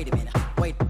wait, a minute. wait,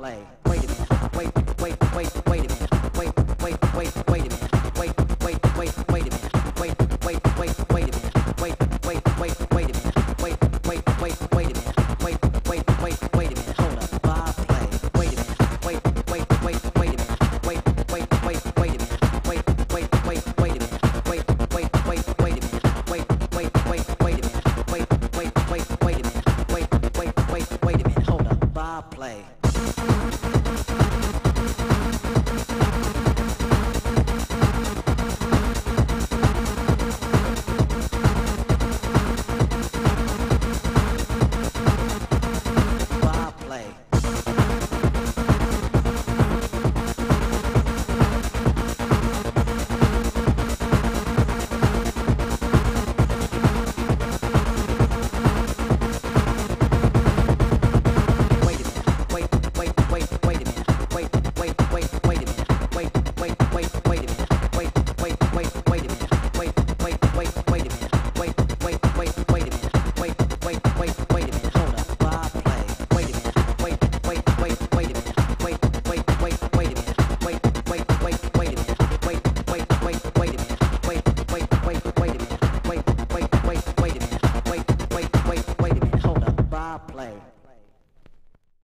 play. Wait a minute, wait, wait, wait, wait a minute, wait, wait, wait, wait a minute, wait, wait, wait, wait a minute, wait, wait, wait, wait a minute, wait, wait, wait, wait a minute, wait, wait, wait, wait a minute, wait, wait, wait, wait a minute, hold up, Bob play. Wait a minute, wait, wait, wait, wait a minute, wait, wait, wait, wait a minute, wait, wait, wait, wait a minute, wait, wait, wait, wait a minute, wait, wait, wait, wait a minute, wait, wait, wait, wait a minute, wait, wait, wait, wait a minute, hold up, Bob play. Thank you.